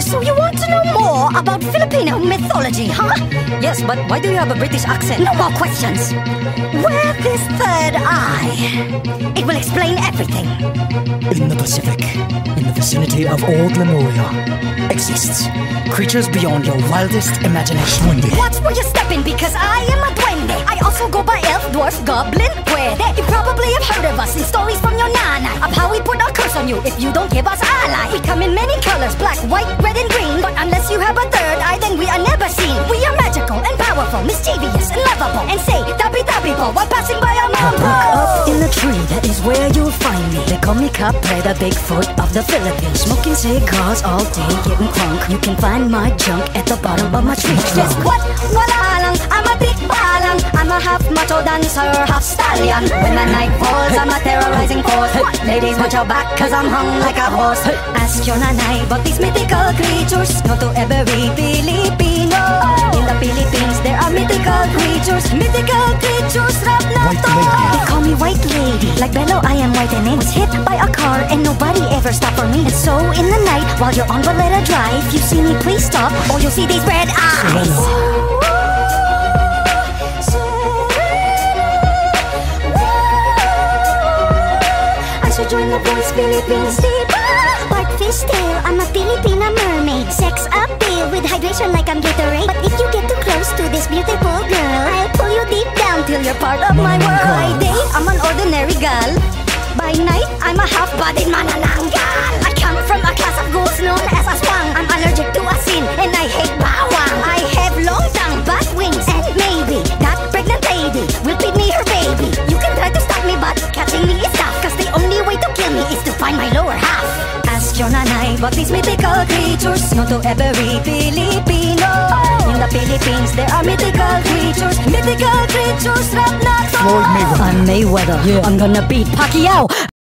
So you want to know more about Filipino mythology, huh? Yes, but why do you have a British accent? No more questions. Wear this third eye. It will explain everything. In the Pacific, in the vicinity of old Lemuria, exists creatures beyond your wildest imagination. Watch where you're stepping because I am a duende. I also go by elf, dwarf, goblin. You probably have heard of us in stories from your nana of how we put our curse on you if you don't give us ally. We come in many colors, black, white, red, and green. But unless you have a third eye, then we are never seen. We are magical and powerful, mischievous and lovable, and say tabi tabi po while passing by our mom. Up in the tree, that is where you'll find me. They call me Kapre, the Bigfoot of the Philippines. Smoking cigars all day, getting crunk. You can find my junk at the bottom of my tree trunk. what? Wala lang, I'm a half macho dancer, half stallion. When the night falls, I'm a terrorizing force. Ladies, watch your back, cause I'm hung like a horse. Ask your nanay about these mythical creatures. Not to every Filipino. In the Philippines, there are mythical creatures. Mythical creatures, rap na White to. lady. They call me White Lady. Like Belo, I am white and I was hit by a car and nobody ever stopped for me. And so in the night, while you're on Balete Drive, you see me, please stop, or you'll see these red eyes. Should join the Voice Philippines team. Whitefish tail, I'm a Filipina mermaid. Sex appeal with hydration like I'm Gatorade. But if you get too close to this beautiful girl, I'll pull you deep down till you're part of my world. By day, I'm an ordinary gal. By night, I'm a half-bodied manananggal. I come from a class of ghouls known as aswang. I'm about these mythical creatures. Not to every Filipino. In the Philippines, there are mythical creatures. Mythical creatures, rap na to. Floyd Mayweather. I'm Mayweather. yeah. I'm gonna beat Pacquiao.